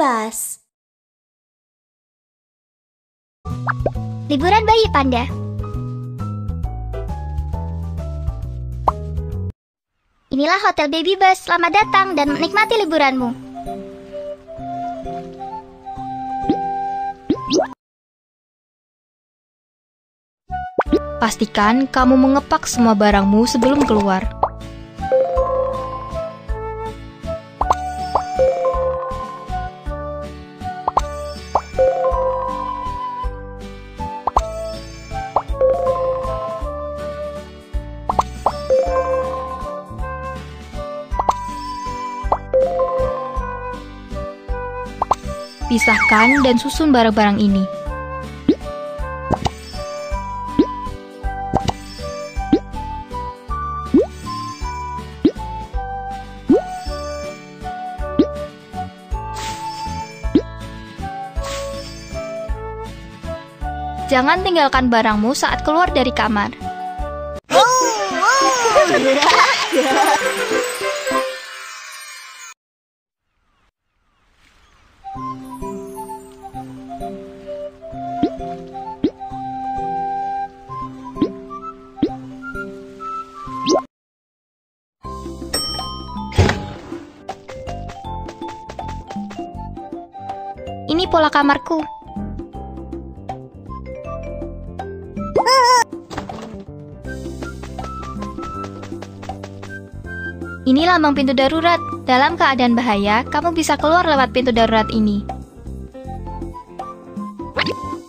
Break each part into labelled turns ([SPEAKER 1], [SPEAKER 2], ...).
[SPEAKER 1] Bus.
[SPEAKER 2] Liburan bayi panda. Inilah Hotel Baby Bus. Selamat datang dan menikmati liburanmu.
[SPEAKER 3] Pastikan kamu mengepak semua barangmu sebelum keluar. Pisahkan dan susun barang-barang ini. Jangan tinggalkan barangmu saat keluar dari kamar. Ini pola kamarku. Ini lambang pintu darurat. Dalam keadaan bahaya, kamu bisa keluar lewat pintu darurat ini.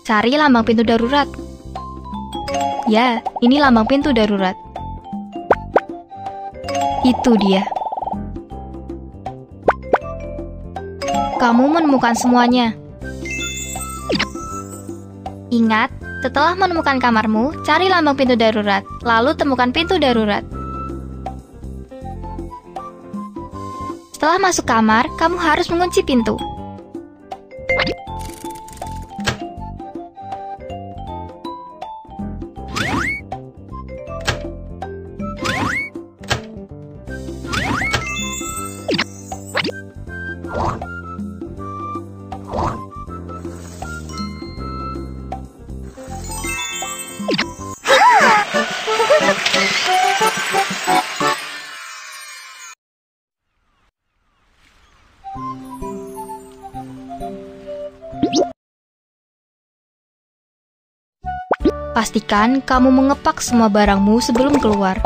[SPEAKER 3] Cari lambang pintu darurat. Ya, ini lambang pintu darurat. Itu dia. Kamu menemukan semuanya. Ingat, setelah menemukan kamarmu, cari lambang pintu darurat, lalu temukan pintu darurat. Setelah masuk kamar, kamu harus mengunci pintu. Pastikan kamu mengepak semua barangmu sebelum keluar.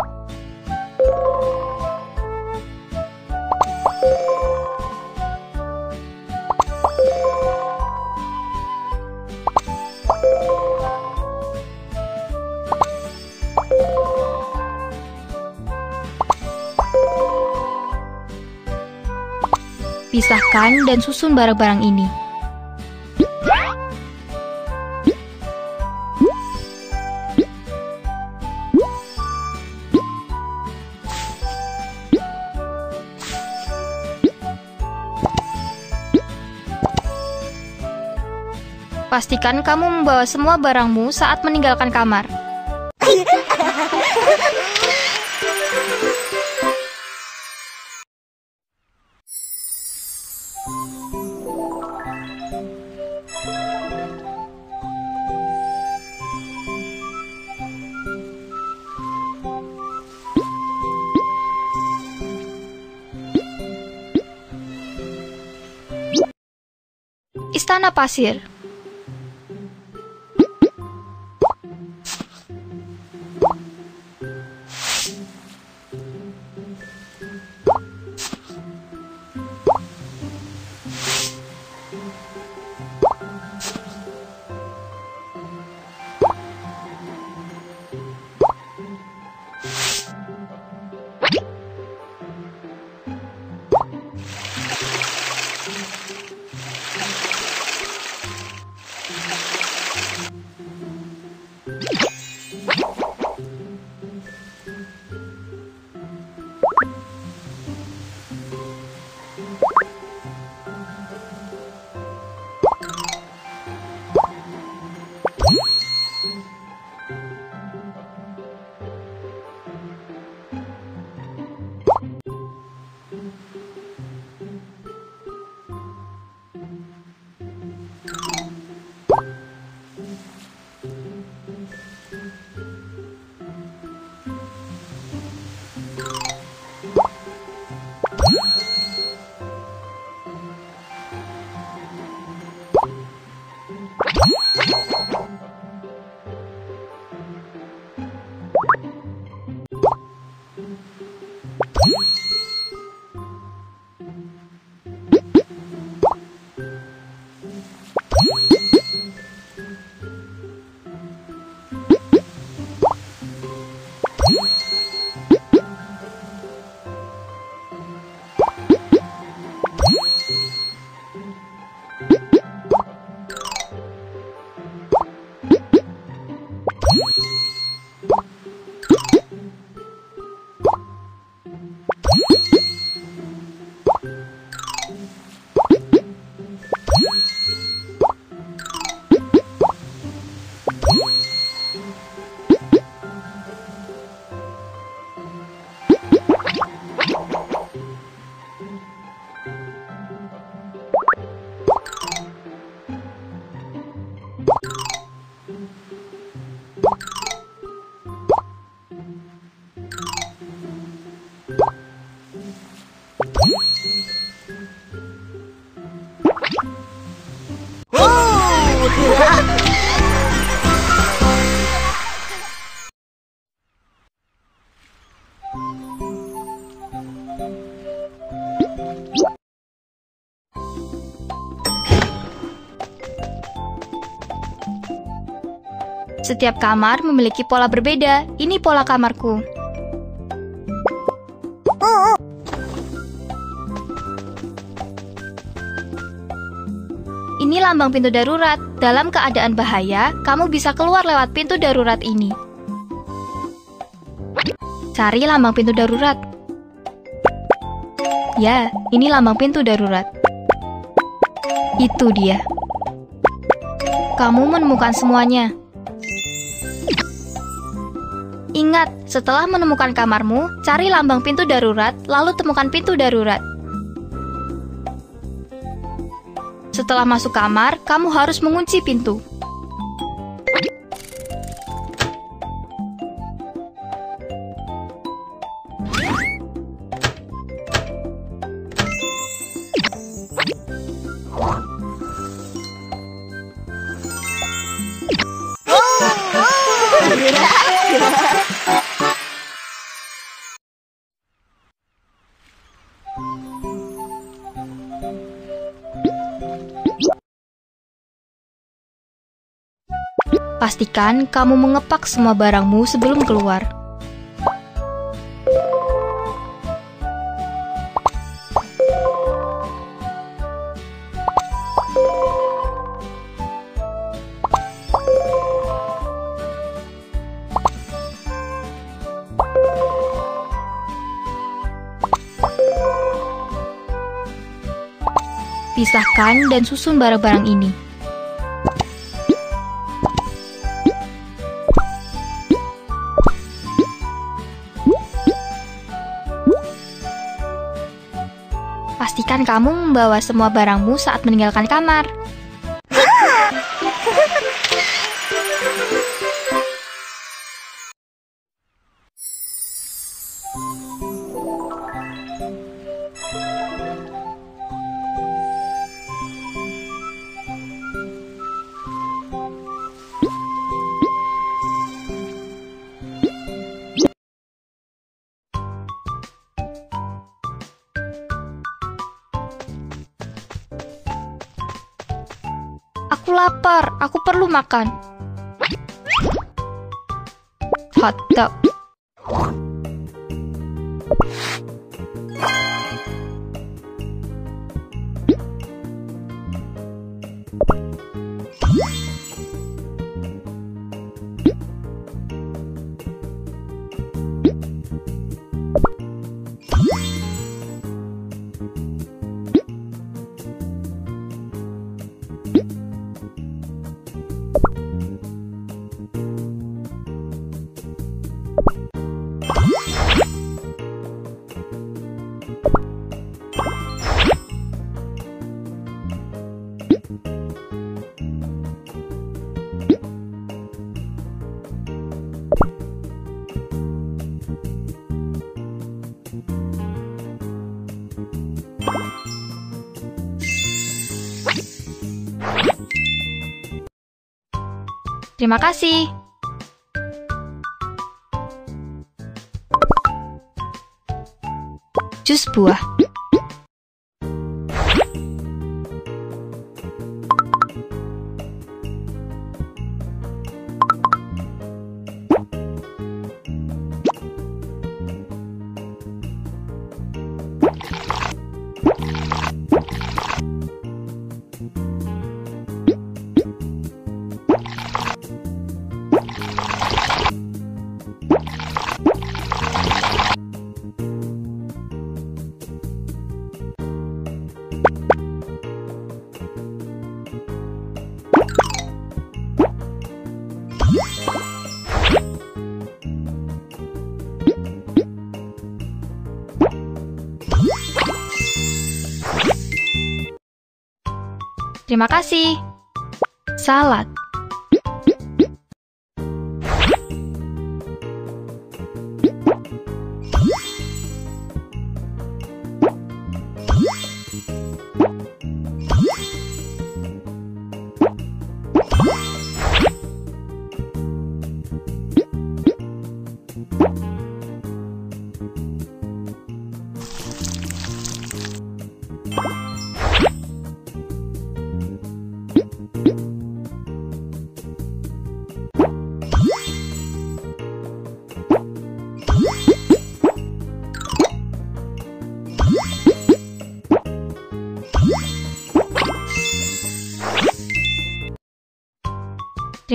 [SPEAKER 3] Pisahkan dan susun barang-barang ini. Pastikan kamu membawa semua barangmu saat meninggalkan kamar. Istana Pasir Setiap kamar memiliki pola berbeda. Ini pola kamarku. Ini lambang pintu darurat. Dalam keadaan bahaya, kamu bisa keluar lewat pintu darurat ini. Cari lambang pintu darurat. Ya, ini lambang pintu darurat. Itu dia. Kamu menemukan semuanya. Ingat, setelah menemukan kamarmu, cari lambang pintu darurat, lalu temukan pintu darurat. Setelah masuk kamar, kamu harus mengunci pintu. Pastikan kamu mengepak semua barangmu sebelum keluar. Pisahkan dan susun barang-barang ini. Pastikan kamu membawa semua barangmu saat meninggalkan kamar. Aku lapar, aku perlu makan. Hotdog. Terima kasih. jus buah. Terima kasih. Salad.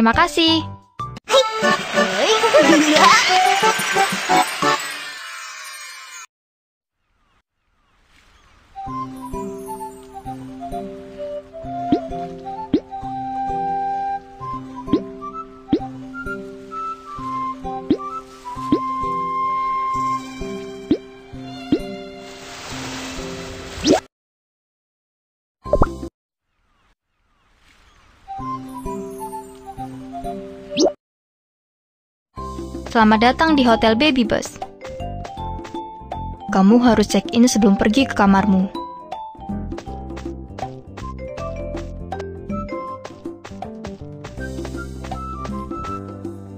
[SPEAKER 3] Terima kasih. Selamat datang di Hotel Baby Bus. Kamu harus check-in sebelum pergi ke kamarmu.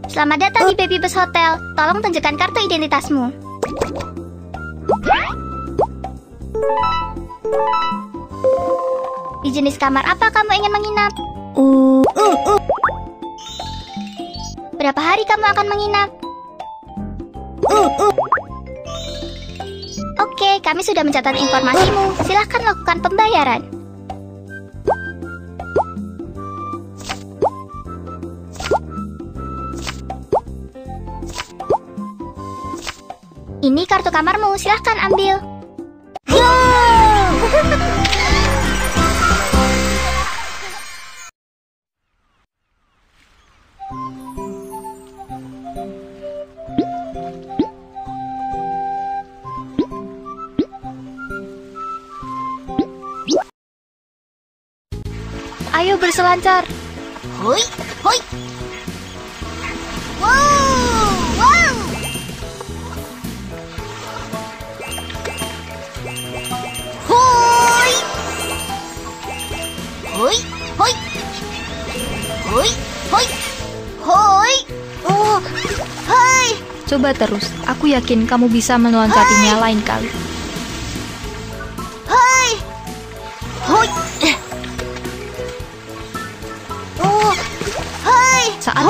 [SPEAKER 2] Selamat datang di Baby Bus Hotel. Tolong tunjukkan kartu identitasmu. Di jenis kamar apa kamu ingin menginap? Berapa hari kamu akan menginap? Oke, kami sudah mencatat informasimu. Silahkan lakukan pembayaran. Ini kartu kamarmu, silahkan ambil.
[SPEAKER 3] berselancar.
[SPEAKER 2] Hoi, hoi. Wow, wow. Hoi. Hoi, hoi. Hoi, hoi. Hoi. Oh, hai.
[SPEAKER 3] Coba terus. Aku yakin kamu bisa meloncatinya lain kali.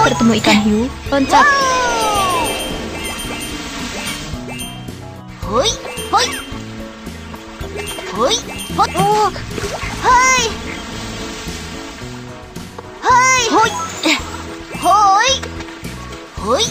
[SPEAKER 3] Bertemu ikan hiu, loncat.
[SPEAKER 2] Hoi, hoi. Hoi, hoi. Oh, hai. Hai. Hoi. Hoi. Hoi,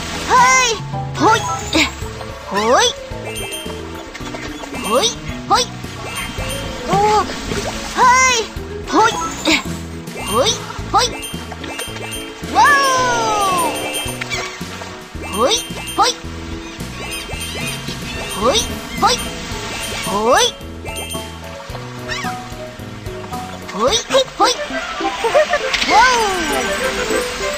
[SPEAKER 2] Oh, hai. Hoi. Hoi. Hoi, hoi. Oh, hai. Hoi. Hoi, hoi. Wow. Hoi, hoi. Hoi, hoi. Hoi. Hoi, hoi, hoi. Wow.